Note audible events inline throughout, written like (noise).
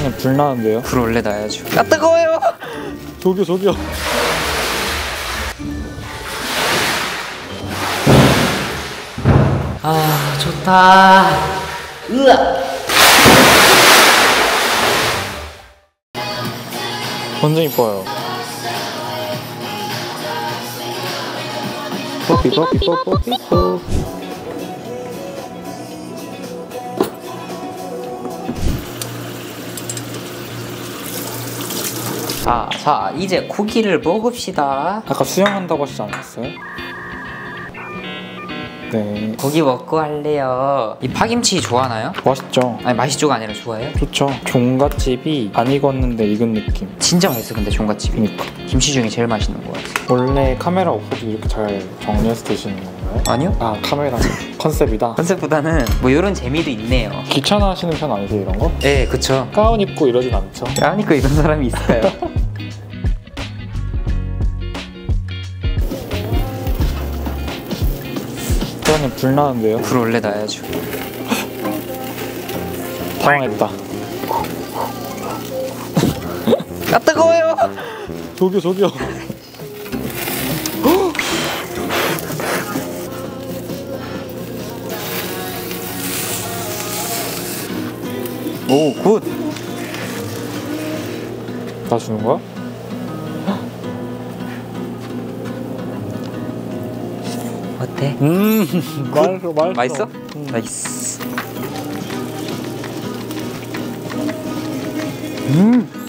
사장님 불 나는데요? 불 원래 놔야죠. 아 뜨거워요. 저기요 저기요 아 좋다. 으아. 완전 이뻐요 뽀삐 뽀삐 뽀삐 뽀 자, 자 이제 고기를 먹읍시다. 아까 수영한다고 하시지 않았어요? 네 고기 먹고 할래요. 이 파김치 좋아하나요? 맛있죠? 아니 맛있죠가 아니라 좋아해요? 좋죠 종갓집이 안 익었는데 익은 느낌 진짜 맛있어 근데 종갓집이. 그니까 김치 중에 제일 맛있는 거 같아. 원래 카메라 없어도 이렇게 잘 정리해서 드시는 건가요? 아니요? 아 카메라 컨셉이다 컨셉보다는 뭐 이런 재미도 있네요. 귀찮아 하시는 편 아니세요 이런 거? 네, 그쵸. 가운 입고 이러진 않죠? 그러니까 이런 사람이 있어요. (laughs) 사장님 불 나는데요? 불 원래 놔야죠. 당황했다 아 뜨거워요. (laughs) 저기요 저기요 오 굿. 나 주는 거야? 어때? 음 맛있어 맛있어 맛있어? 음. Nice. 음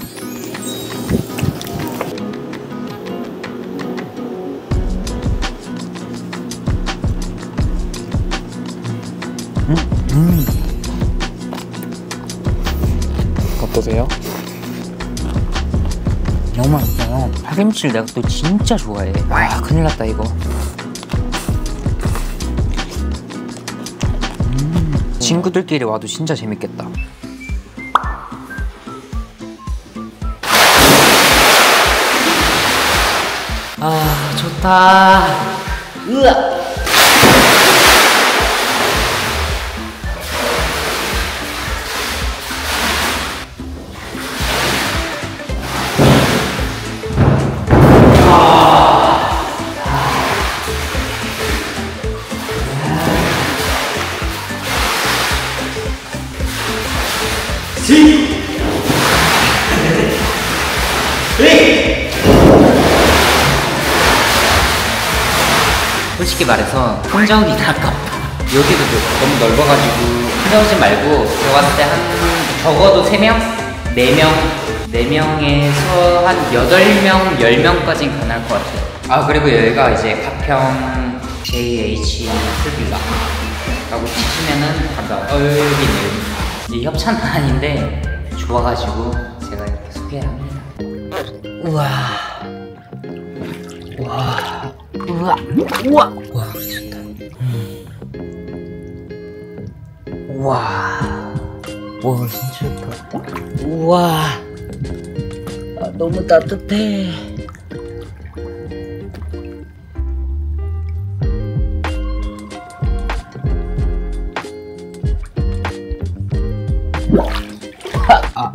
너무 맛있어요. 파김치를 내가 또 진짜 좋아해. 와 큰일 났다 이거. 음, 친구들끼리 와도 진짜 재밌겠다. 아 좋다. 으아. 솔직히 말해서 오기는 아깝다. 여기도 너무 넓어가지고 오지 말고 들어갔을 때 한 적어도 3명? 4명? 4명에서 한 8명, 10명까지는 가능할 것 같아요. 아 그리고 여기가 이제 가평 JH 풀빌라 라고 치시면은 바로 여기. 이 협찬은 아닌데 좋아가지고 제가 이렇게 소개를 합니다. 우와. 와. 우와. 우와. 와, 좋다. 우와. 와, 진짜 좋다. 우와. 아, 너무 따뜻해. 아.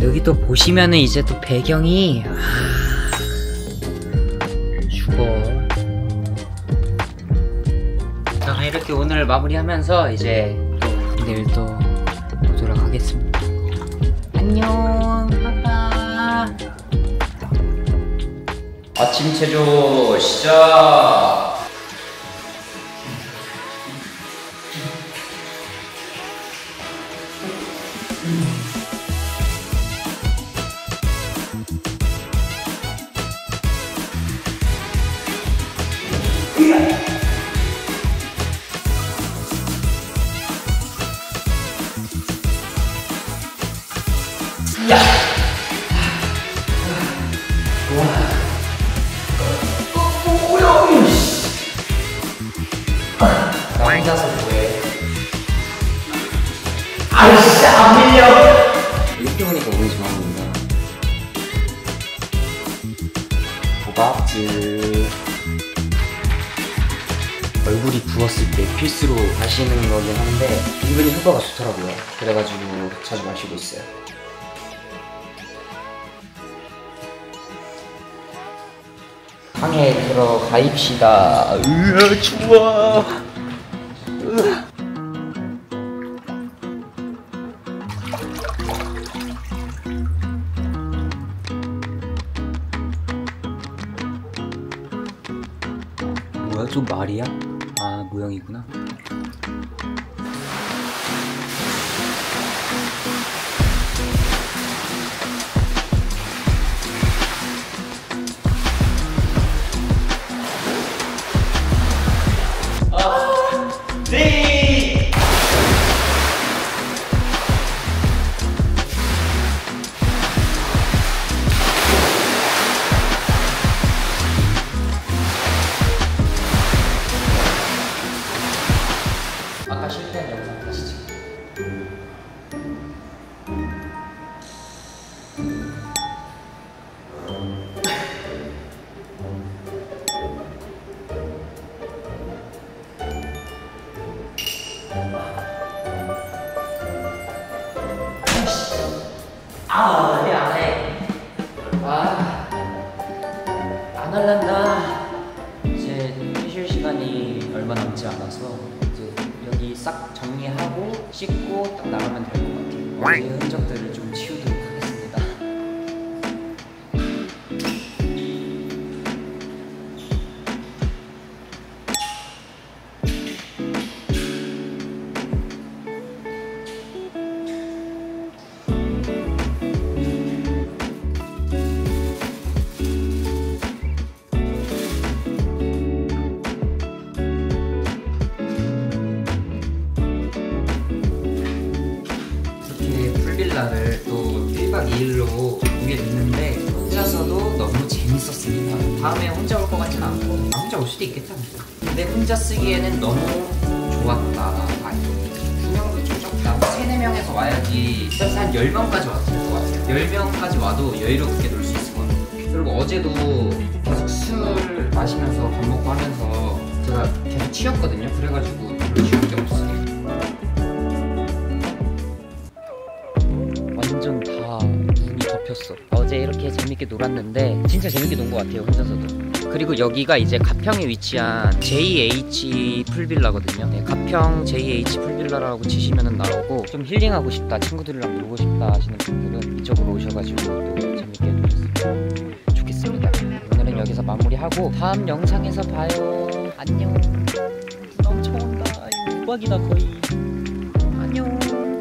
여기 또 보시면은 이제 또 배경이 아, 죽어. 자 이렇게 오늘 마무리하면서 이제 또 내일 또 보도록 하겠습니다. 안녕. 빠빠. 아침 체조 시작. 아이씨 안 밀려. 이렇게 보니까 우리 좋아합니다. 도박즈 얼굴이 부었을 때 필수로 마시는 거긴 한데 은근히 효과가 좋더라고요. 그래가지고 자주 마시고 있어요. 방에 들어가입시다. 으아. 으아. 뭐야 좀 말이야? 아 모형이구나. 이제 휴실 시간이 얼마 남지 않아서 이제 여기 싹 정리하고 씻고 딱 나가면 될 것 같아요. 어제 흔적들을 일로 오게 됐는데 혼자서도 너무 재밌었습니다. 다음에 혼자 올 것 같진 않고 아, 혼자 올 수도 있겠다. 근데 혼자 쓰기에는 너무 좋았다. 아니, 두 명도 좀 적다. 세네 명에서 와야지 그래서 한 10명까지 와도 될것 같아요. 10명까지 와도 여유롭게 놀 수 있을 것 같아요. 그리고 어제도 계속 술 마시면서 밥 먹고 하면서 제가 계속 치였거든요. 그래가지고 별로 쉬울 게 없어요. 덮였어. 어제 이렇게 재밌게 놀았는데 진짜 재밌게 논 것 같아요 혼자서도. 그리고 여기가 이제 가평에 위치한 JH 풀빌라거든요. 네, 가평 JH 풀빌라라고 치시면 나오고 좀 힐링하고 싶다, 친구들이랑 놀고 싶다 하시는 분들은 이쪽으로 오셔가지고 또 재밌게 노셨으면 좋겠습니다. 오늘은 여기서 마무리하고 다음 영상에서 봐요. 안녕. 좋은다. 이거 우박이다 거의. 안녕.